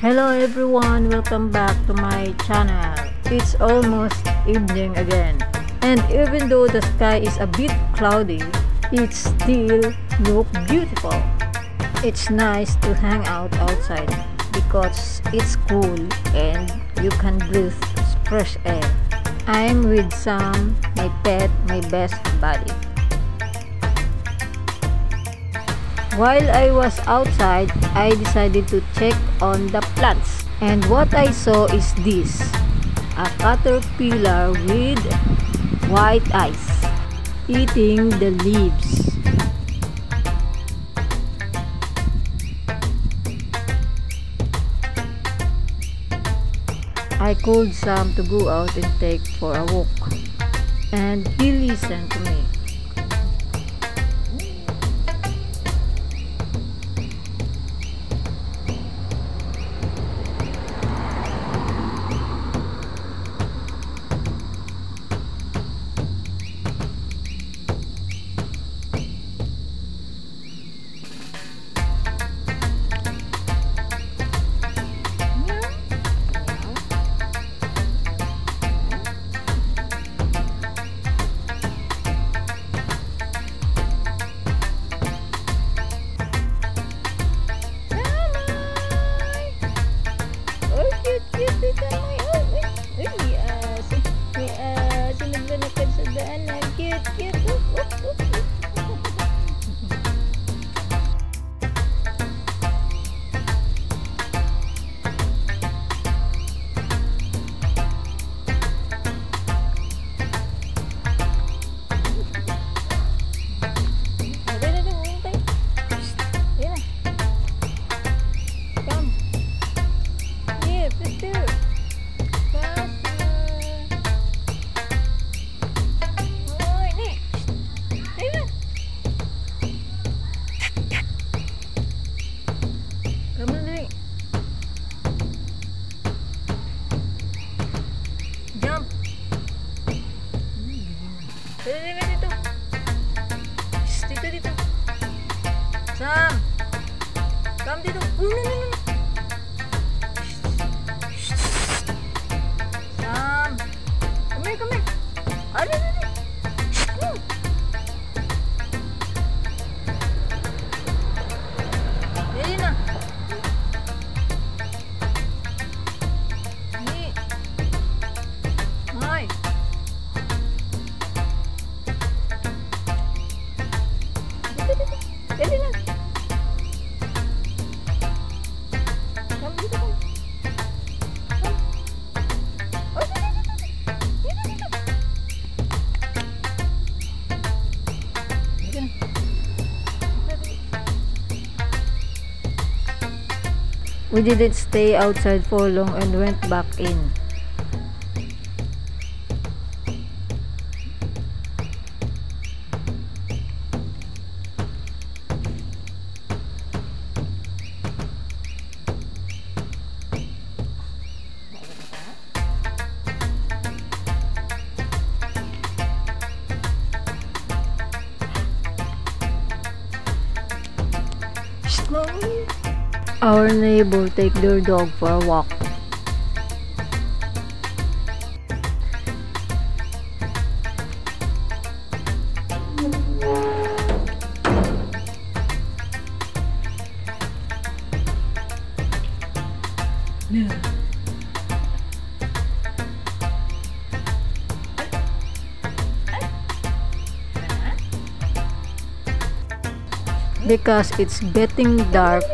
Hello everyone, welcome back to my channel. It's almost evening again. And even though the sky is a bit cloudy, it still look beautiful. It's nice to hang out outside because it's cool and you can breathe fresh air. I'm with Sam, my pet, my best buddy. While I was outside, I decided to check on the plants. And what I saw is this. A caterpillar with white eyes eating the leaves. I called Sam to go out and take for a walk. And he listened to me. Dali. Jump. Dali, dali, dito. Shh, Dito, dito. Sam. Come dito. No, no, no, no. We didn't stay outside for long and went back in. Our neighbor take their dog for a walk. Because it's getting dark,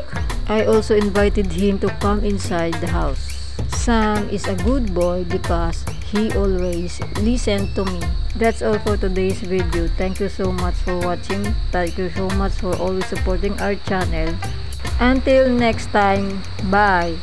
I also invited him to come inside the house. Sam is a good boy because he always listened to me. That's all for today's video. Thank you so much for watching. Thank you so much for always supporting our channel. Until next time, bye!